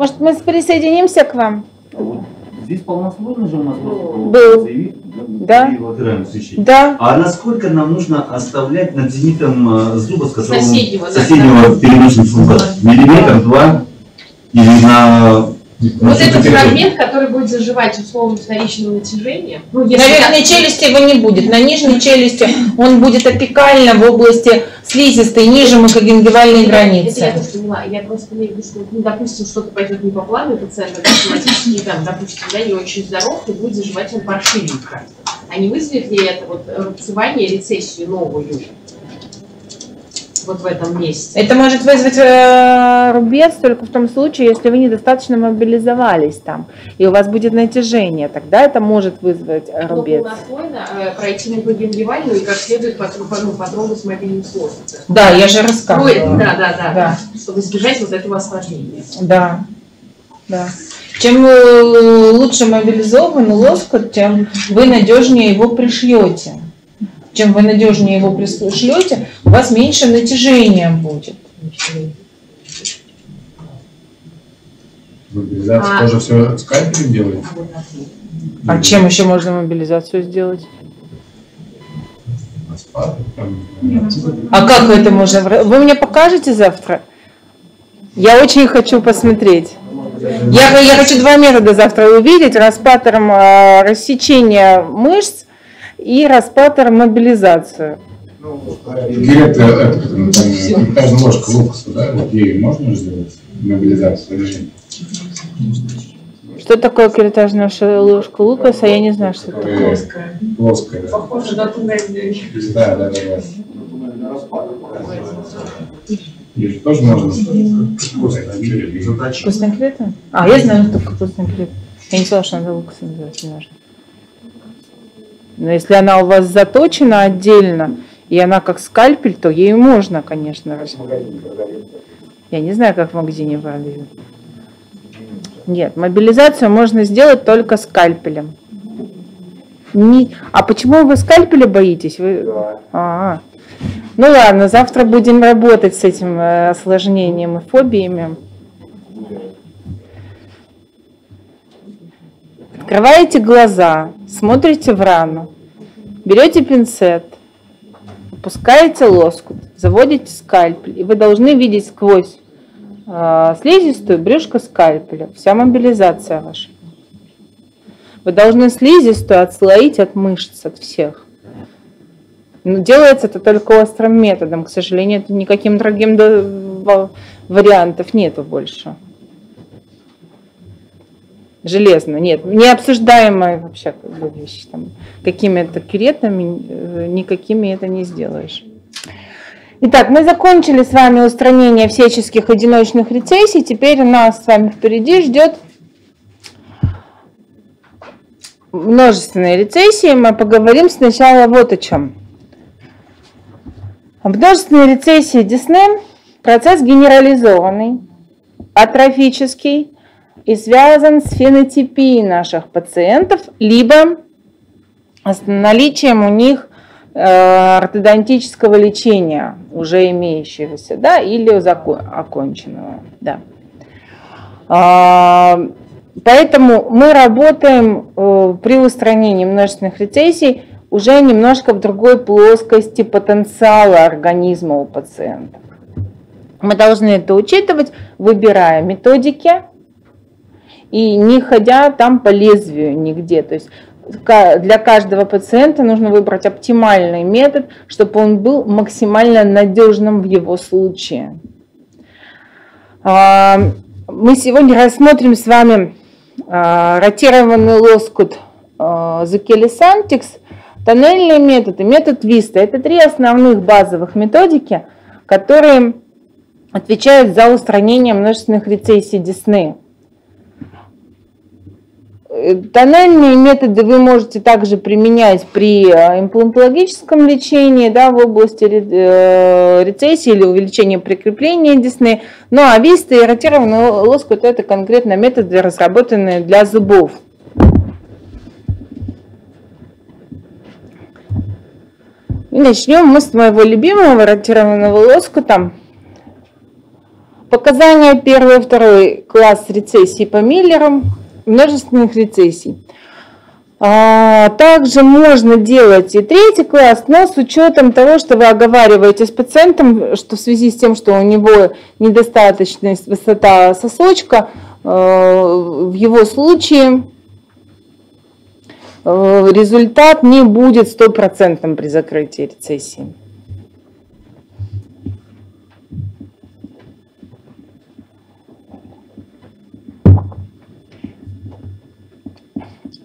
Может, мы присоединимся к вам? Здесь полносложный же у нас Был. заявитель, Да. Да. А насколько нам нужно оставлять над зенитом э, зуба, с которого Соседнего, да. соседнего переносим фунта? Миллиметр, два? Или на... Вот этот фрагмент, который будет заживать условно вторичного натяжения. Ну, На верхней я- челюсти его не будет, на нижней челюсти он будет апикально в области слизистой, ниже мукогенгивальной Это я границы. тоже поняла. Я просто имею в виду, что, ну, допустим, что-то пойдет не по плану, пациент автоматически, там, допустим, да, не очень здоров, и будет заживать он паршивенько. А не вызовет ли это вот рубцевание, рецессию новую? Вот в этом месте. Это может вызвать э, рубец только в том случае, если вы недостаточно мобилизовались там, и у вас будет натяжение, тогда это может вызвать э, Но рубец. полнослойно э, пройти мукогенгивальную и как следует потру- ну, потрогать мобильный слост. Да, я же рассказывала. да, да, да, Да. Чтобы избежать вот этого осложнения. Да, да. Чем лучше мобилизован лоскут, тем вы надежнее его пришьете. Чем вы надежнее его пришлете, у вас меньше натяжения будет. Мобилизация А- тоже все скальпелем делается? А чем еще можно мобилизацию сделать? А как это можно? Вы мне покажете завтра? Я очень хочу посмотреть. Я, я хочу два метода завтра увидеть. Распатором э, рассечения мышц и распатором мобилизацию. Гирет, э, это, ложка лукаса, да, вот ей можно сделать мобилизацию или нет? Что такое каритажная ложка лукаса? Я не знаю, что это такое. Плоская. Похоже на туннель. Да, да, да, да. Ее же тоже можно. Задача. Вкусная крета? А, я знаю, что такое вкусная крета. Я не знала, что надо лукаса называть, не важно. Но если она у вас заточена отдельно, и она как скальпель, то ей можно, конечно. Я не знаю, как в магазине продают. Нет, мобилизацию можно сделать только скальпелем. Не- А почему вы скальпеля боитесь? Вы... А, Ну ладно, завтра будем работать с этим э, осложнением и фобиями. Открываете глаза, смотрите в рану, берете пинцет, опускаете лоскут, заводите скальпель, и вы должны видеть сквозь э, слизистую брюшко скальпеля, вся мобилизация ваша. Вы должны слизистую отслоить от мышц, от всех. Но делается это только острым методом. К сожалению, это никаким другим вариантов нету больше. Железно, нет, необсуждаемая вообще как бы вещь. Там, какими-то кюретами э, никакими это не сделаешь. Итак, мы закончили с вами устранение всяческих одиночных рецессий. Теперь у нас с вами впереди ждет множественные рецессии. Мы поговорим сначала вот о чем. Множественные рецессии Десны – процесс генерализованный, атрофический и связан с фенотипией наших пациентов, либо с наличием у них э, ортодонтического лечения, уже имеющегося, да, или оконченного, да. А, Поэтому мы работаем э, при устранении множественных рецессий уже немножко в другой плоскости потенциала организма у пациента. Мы должны это учитывать, выбирая методики и не ходя там по лезвию нигде. То есть для каждого пациента нужно выбрать оптимальный метод, чтобы он был максимально надежным в его случае. А, Мы сегодня рассмотрим с вами а, ротированный лоскут Закелисантикс, тоннельный метод и метод Виста. Это три основных базовых методики, которые отвечают за устранение множественных рецессий десны. Э, Тоннельные методы вы можете также применять при э, имплантологическом лечении да, в области э, рецессии или увеличения прикрепления десны. Ну а висты и ротированный лоскут это конкретно методы, разработанные для зубов. И начнем мы с моего любимого ротированного лоскута. Показания первый и второй класс рецессий по Миллеру, множественных рецессий. А, также можно делать и третий класс, но с учетом того, что вы оговариваете с пациентом, что в связи с тем, что у него недостаточная высота сосочка, э, в его случае э, результат не будет стопроцентным при закрытии рецессии.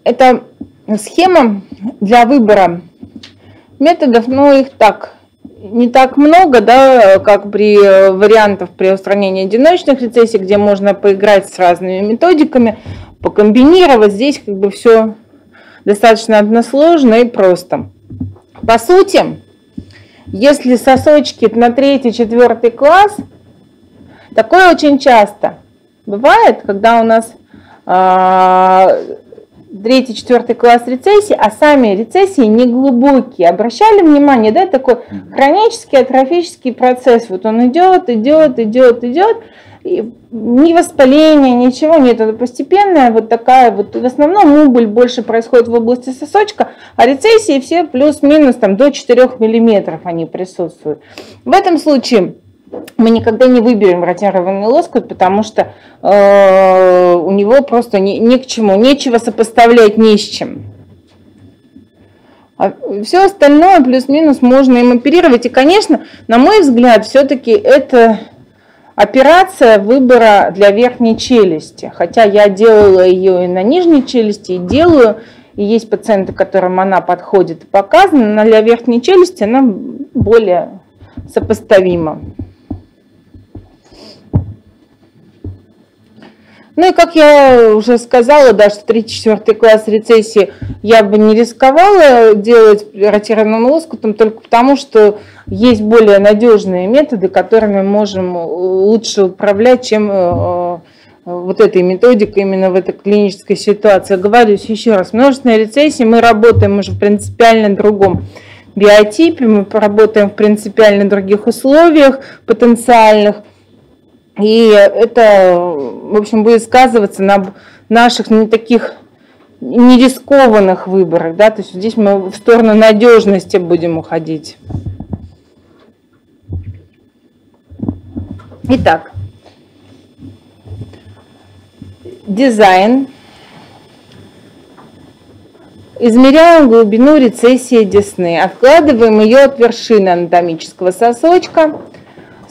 Это схема для выбора методов, но их так не так много, да, как при э, вариантов при устранении одиночных рецессий, где можно поиграть с разными методиками, покомбинировать. Здесь как бы все достаточно односложно и просто. По сути, если сосочки на третий, четвертый класс, такое очень часто бывает, когда у нас а, 3-4 класс рецессии, а сами рецессии неглубокие. Обращали внимание, да, такой хронический атрофический процесс. Вот он идет, идет, идет, идет. И ни воспаления, ничего нет. Это постепенная вот такая вот. В основном убыль больше происходит в области сосочка, а рецессии все плюс-минус там до 4 миллиметров они присутствуют. В этом случае мы никогда не выберем ротированный лоскут, потому что э, у него просто ни, ни к чему, нечего сопоставлять ни с чем. А все остальное плюс-минус можно им оперировать. И, конечно, на мой взгляд, все-таки это операция выбора для верхней челюсти. Хотя я делала ее и на нижней челюсти, и делаю. И есть пациенты, которым она подходит и показана, но для верхней челюсти она более сопоставима. Ну и как я уже сказала, да, что 3-4 класс рецессии я бы не рисковала делать ротированным лоскутом только потому, что есть более надежные методы, которыми можем лучше управлять, чем э, э, вот этой методикой именно в этой клинической ситуации. Говорю еще раз, множественные рецессии мы работаем уже в принципиально другом биотипе, мы работаем в принципиально других условиях потенциальных – и это, в общем, будет сказываться на наших не таких не рискованных выборах, да, то есть здесь мы в сторону надежности будем уходить. Итак, дизайн. Измеряем глубину рецессии десны. Откладываем ее от вершины анатомического сосочка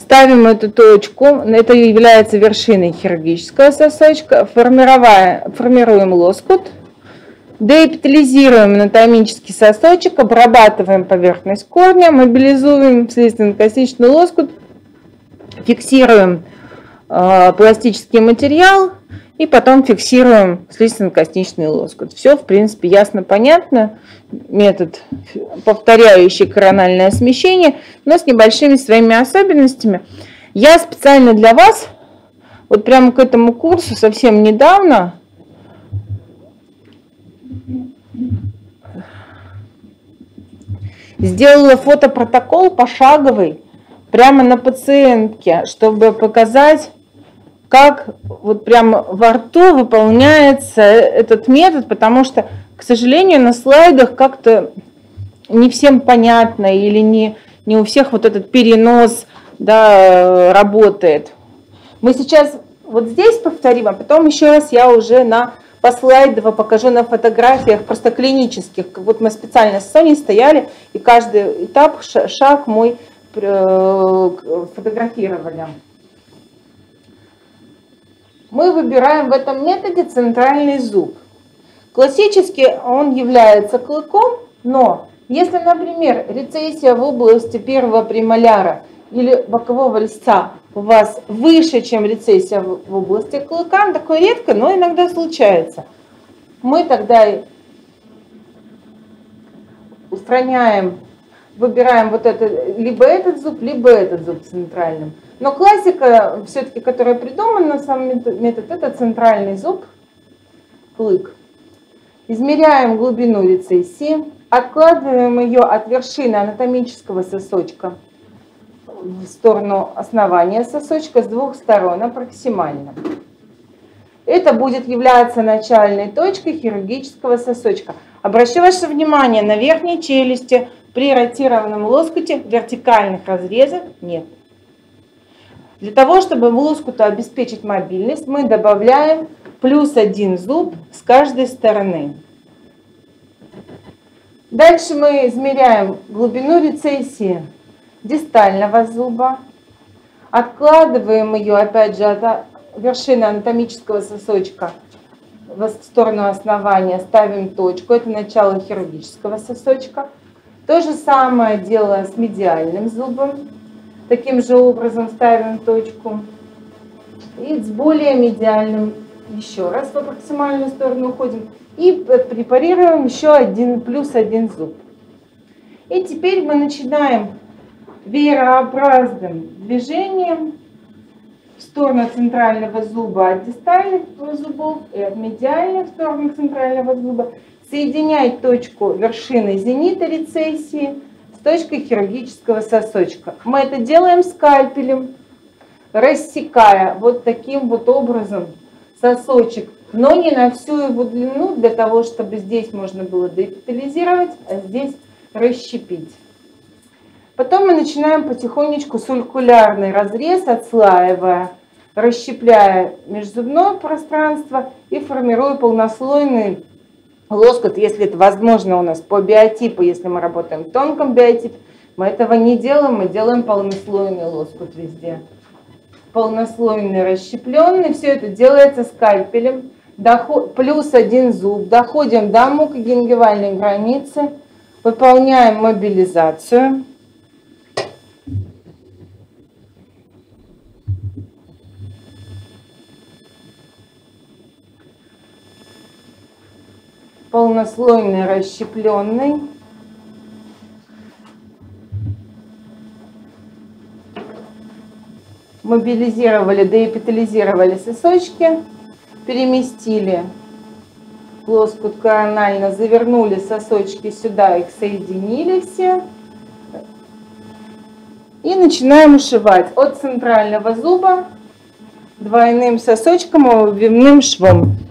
Ставим эту точку, это является вершиной хирургического сосочка, формируем лоскут, деэпитализируем анатомический сосочек, обрабатываем поверхность корня, мобилизуем слизистно-костичный лоскут, фиксируем э, пластический материал и потом фиксируем слизистно-костичный лоскут. Все, в принципе, ясно, понятно. Метод, повторяющий корональное смещение, но с небольшими своими особенностями. Я специально для вас, вот прямо к этому курсу совсем недавно, сделала фотопротокол пошаговый прямо на пациентке, чтобы показать как вот прямо во рту выполняется этот метод, потому что, к сожалению, на слайдах как-то не всем понятно или не, не у всех вот этот перенос да, работает. Мы сейчас вот здесь повторим, а потом еще раз я уже на по слайдово покажу на фотографиях, просто клинических. Вот мы специально с Соней стояли, и каждый этап, шаг мой э, фотографировали мы выбираем в этом методе центральный зуб. Классически он является клыком, но если, например, рецессия в области первого премоляра или бокового листца у вас выше, чем рецессия в области клыка, такое редко, но иногда случается. Мы тогда устраняем, выбираем вот это, либо этот зуб, либо этот зуб центральным. Но классика, все-таки, которая придумана, сам метод, это центральный зуб, клык. Измеряем глубину рецессии, откладываем ее от вершины анатомического сосочка в сторону основания сосочка с двух сторон аппроксимально. Это будет являться начальной точкой хирургического сосочка. Обращаю ваше внимание, на верхней челюсти при ротированном лоскуте вертикальных разрезов нет. Для того, чтобы лоскуту обеспечить мобильность, мы добавляем плюс один зуб с каждой стороны. Дальше мы измеряем глубину рецессии дистального зуба. Откладываем ее, опять же, от вершины анатомического сосочка в сторону основания, ставим точку, это начало хирургического сосочка. То же самое делаем с медиальным зубом, таким же образом ставим точку. И с более медиальным еще раз в максимальную сторону уходим и препарируем еще один плюс один зуб. И теперь мы начинаем веерообразным движением в сторону центрального зуба от дистальных зубов и от медиальных в сторону центрального зуба, соединять точку вершины зенита рецессии точкой хирургического сосочка. Мы это делаем скальпелем, рассекая вот таким вот образом сосочек, но не на всю его длину, для того, чтобы здесь можно было депитализировать, а здесь расщепить. Потом мы начинаем потихонечку сулькулярный разрез, отслаивая, расщепляя межзубное пространство и формируя полнослойный лоскут, если это возможно у нас по биотипу, если мы работаем в тонком биотипе, мы этого не делаем, мы делаем полнослойный лоскут везде. Полнослойный, расщепленный, все это делается скальпелем, доход, плюс один зуб, доходим до мукогенгивальной границы, выполняем мобилизацию. Полнослойный расщепленный. Мобилизировали, деэпитализировали сосочки, переместили плоскую коронально, завернули сосочки сюда, их соединили все. И начинаем ушивать от центрального зуба двойным сосочком и швом.